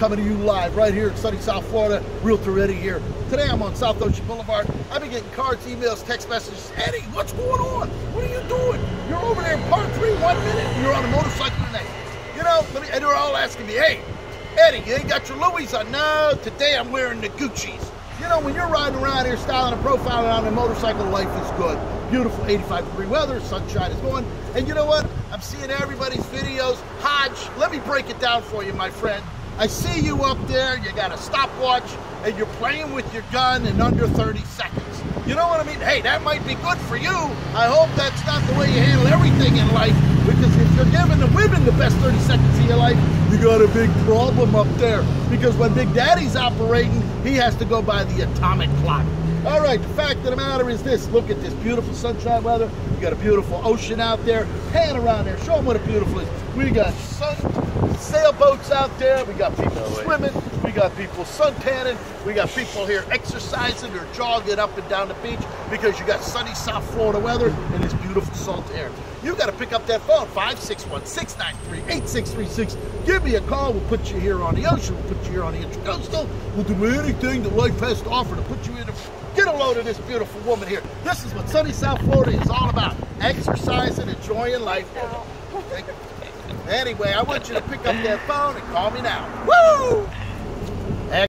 coming to you live right here in sunny South Florida. Realtor Eddie here. Today I'm on South Ocean Boulevard. I've been getting cards, emails, text messages. Eddie, what's going on? What are you doing? You're over there in part three, one minute, and you're on a motorcycle today. You know, and they're all asking me, hey, Eddie, you ain't got your Louis on? No, today I'm wearing the Gucci's. You know, when you're riding around here styling a profile and profiling on a motorcycle, life is good. Beautiful 85 degree weather, sunshine is going. And you know what? I'm seeing everybody's videos. Hodge, let me break it down for you, my friend. I see you up there, you got a stopwatch, and you're playing with your gun in under 30 seconds. You know what I mean? Hey, that might be good for you. I hope that's not the way you handle everything in life, because if you're giving the women the best 30 seconds of your life, you got a big problem up there. Because when Big Daddy's operating, he has to go by the atomic clock. All right, the fact of the matter is this. Look at this beautiful sunshine weather. You got a beautiful ocean out there. Pan around there. Show them what a beautiful is. We got sun sailboats out there. We got people no swimming. We got people sun tanning. We got people here exercising or jogging up and down the beach because you got sunny South Florida weather and this beautiful salt air. You got to pick up that phone, 561-693-8636. Give me a call. We'll put you here on the ocean. We'll put you here on the intercoastal. We'll do anything that life has to offer to put you in a Get a load of this beautiful woman here. This is what sunny South Florida is all about. Exercising, enjoying life. Anyway, I want you to pick up that phone and call me now. Woo!